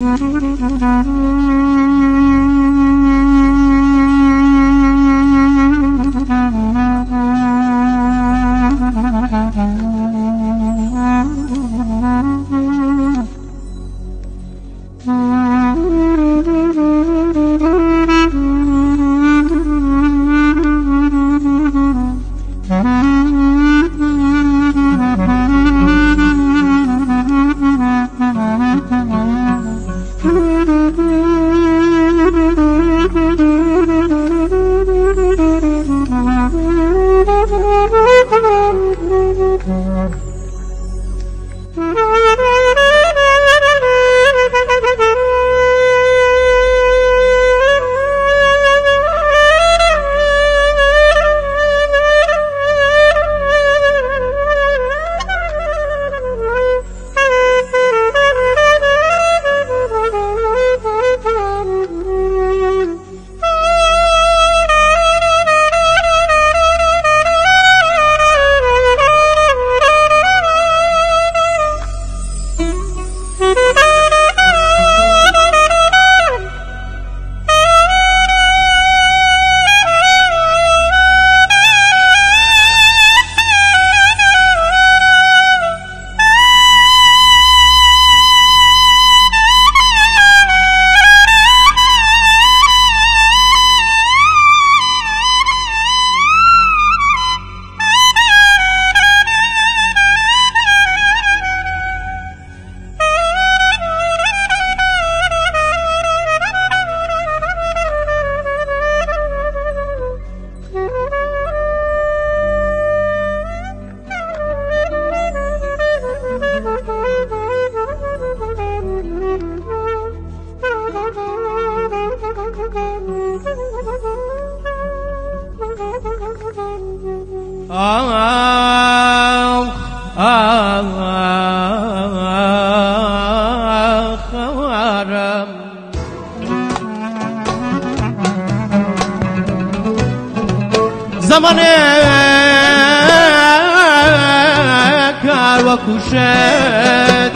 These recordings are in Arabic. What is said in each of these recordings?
Mm-hmm. زمان کار و کوشت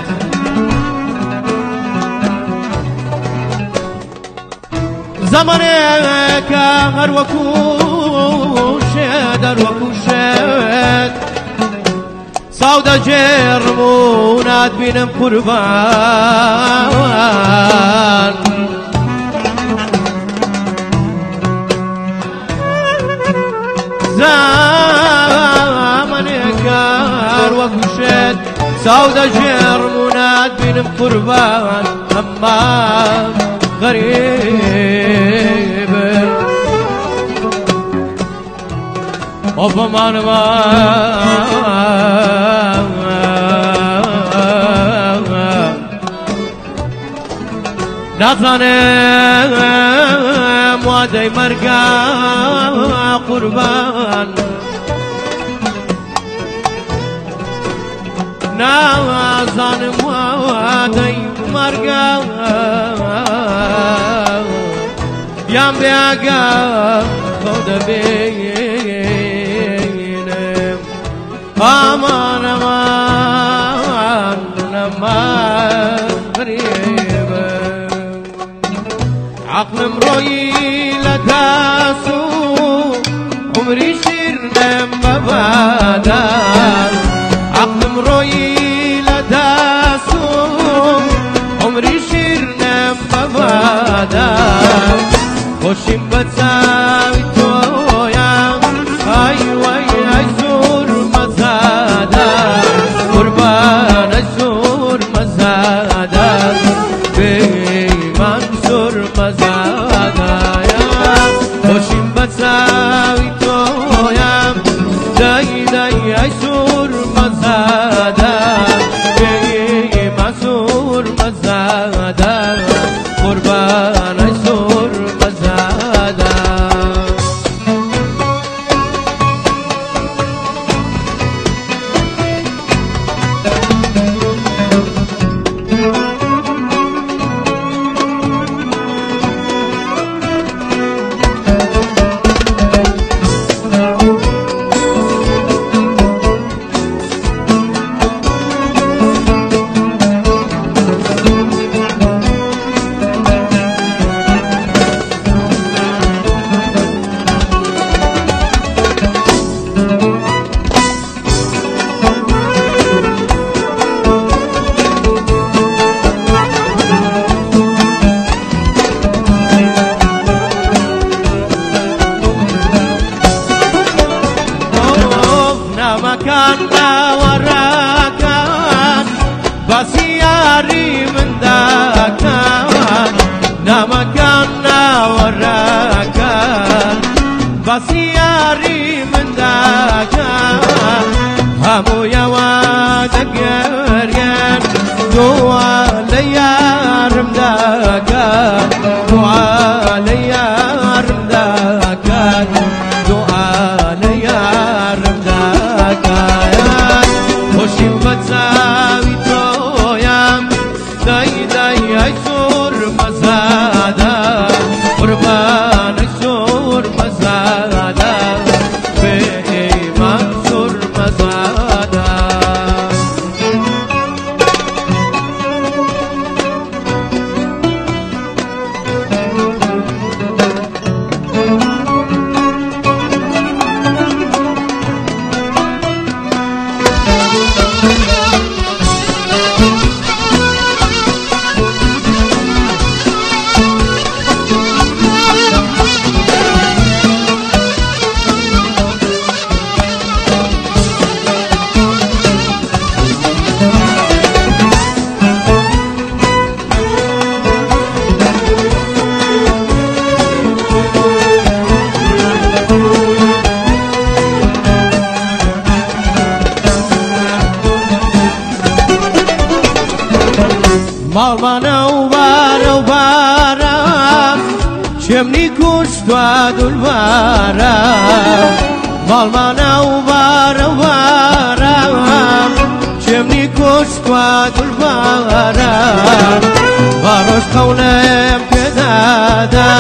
زمان کار و کوشت در و کوشت ساودا جرمونات بینم قربان. زمان كار وقشت سودا جرمونات بينم قربان أما غريب. وفمان ما نازانم وادەی مەرگا قوربان نازانم وادەی مەرگا یان بێگا خۆ دەبێنم ئامان ئەمان نەمان غریبە عقلم روي لتاسو Murişir nem baba. vacía. کوشتوا دولبارە ماڵمانە و بارە و بارە شێمنی کوشتوا دولبارە باڕۆژ قەونەم پێدادا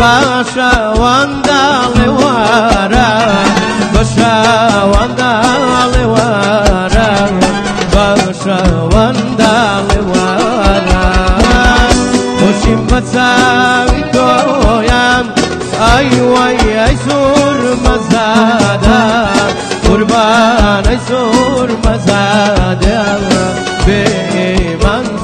باشە واندا لێوارە بەشە واندا لێوارە باشە واندا لێوارە خۆشیم بە چاوی Ay vay ay sormaz ada Kurban ay sormaz ada Benim annem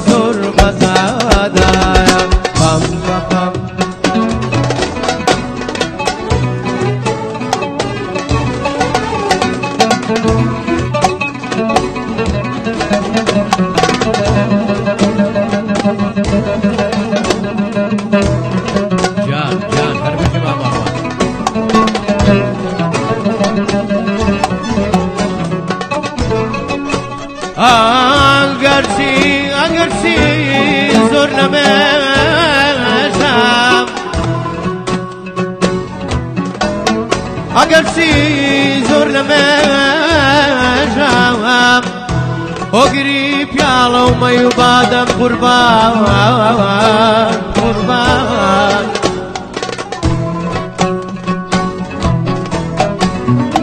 ئەگەرچی زۆر نەمێژام هۆگری پیاڵە و مەی و بادەم قوربان قوربان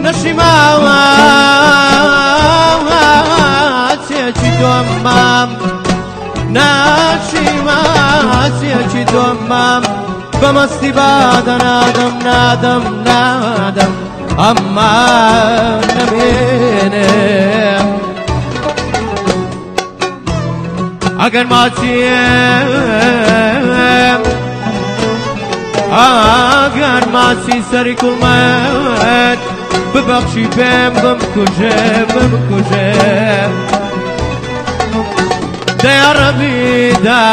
نەشیماوە چێکی دۆمام ناشیما چێکی دۆمام بەمەستی بادە نادەم نادەم نادەم ئەمما نەمێنێ ئەگەر ماچیە ئاگەر ماچی سەری کوڵمەت ببەخشی پێم بمکوژێ بمکوژێ دەیا ڕەبی دا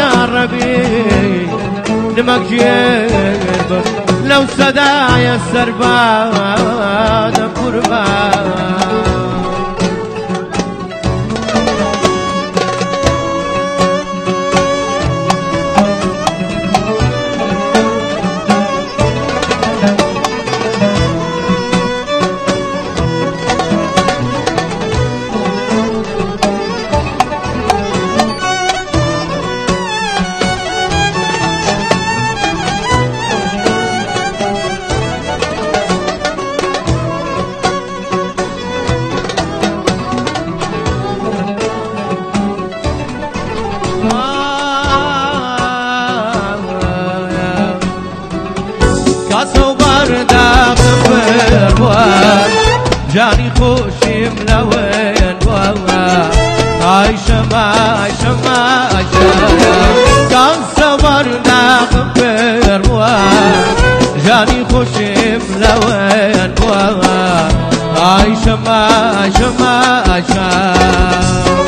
یا ڕەبی نمەکێر بم لەو سەدایە سەربادە قوربان کاسە و بەرداغم بڕوان جانی خۆشیم لەوێن وەوە ئایشەمە ئایشەمە ئایشەمە کاسە بەرداغم بڕوان جانی خۆشیم لەوێن وەوە ئایشەمە ئایشەمە ئایشەمە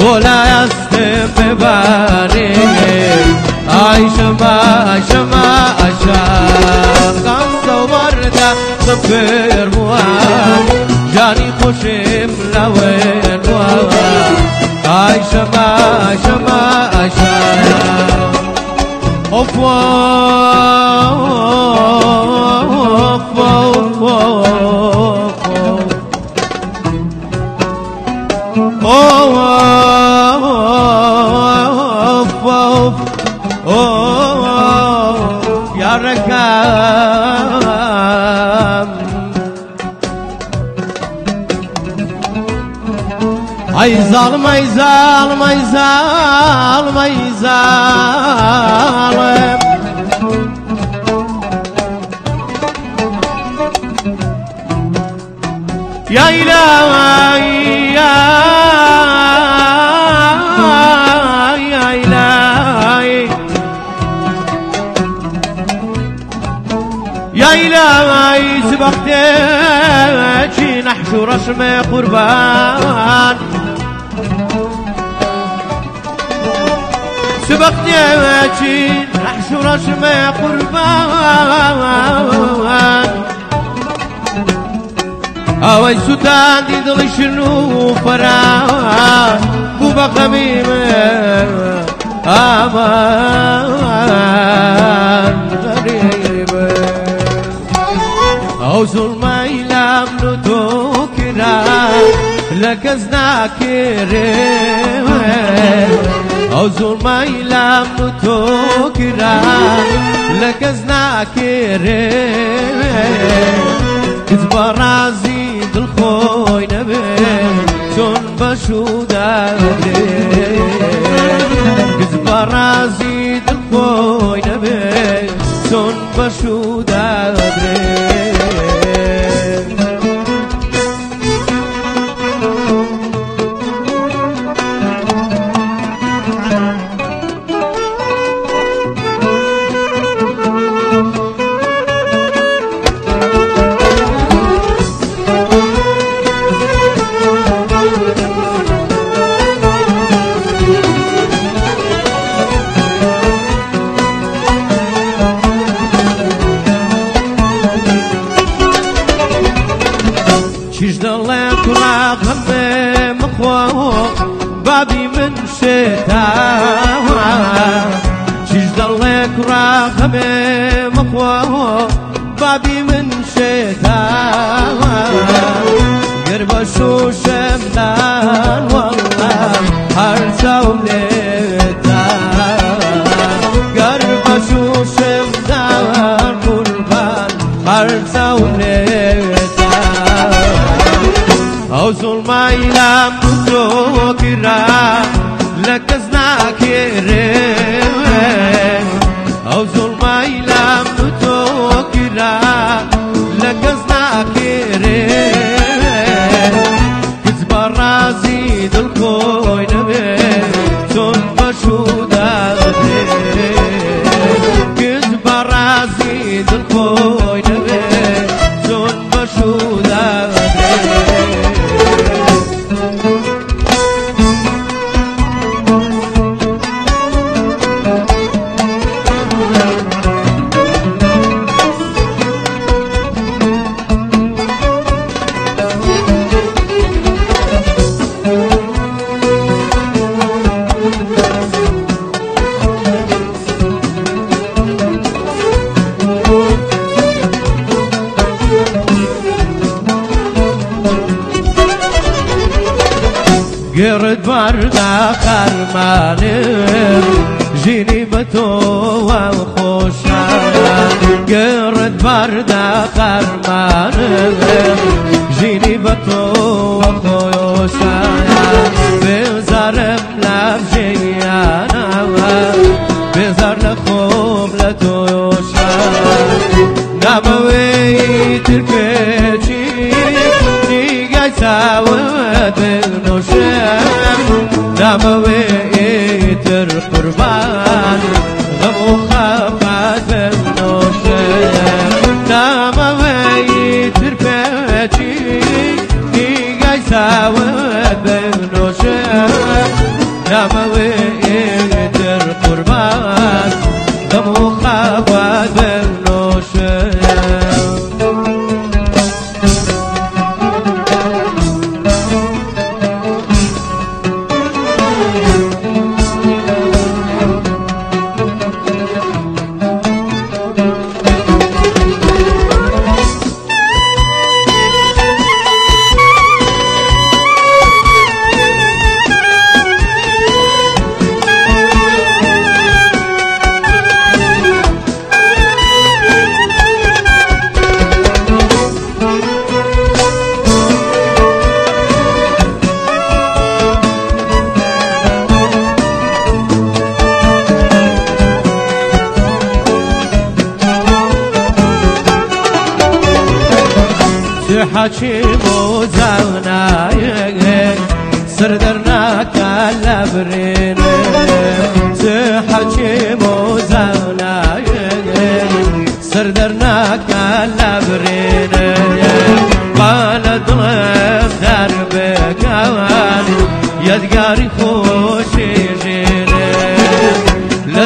ولا يستم ببالي عايشة ما عايشة ما عايشة غمزة وردة صفير موال جاني خوشم لوين وال عايشة ما عايشة ما arkam Ay zalim ay zalim ay zalim ay zalim. Ya ilahi يا إلهي سبقتك نحشو رسم قربان. سبقتك نحشو رسم قربان. ئەوەی سووتاندی دڵی شن و فەران بوو بە خەمیمە ئامان غەریبە ئەو زوڵمای لام و تۆ کرا لە کەس ناکرێ ئەو زوڵمای لام و تۆ کرا لە کەس ناکرێ کەس بە ڕازی دڵخۆی نەبێ چۆن هەر چاوم لێتا گر بە شوشەمدان قوربان هەر چاوم لێتا ئەو زوڵمای لام تۆ کرا لە کەس ناکێرێ ama ve eter kurban حەچیم و زاونایە سردەرناکە لە برێنێ حەچیم و زاونایە سردەرناکە لە برێنێ قالە دڵم دەربێکەوان یادگاری خۆشی ژێنێ لە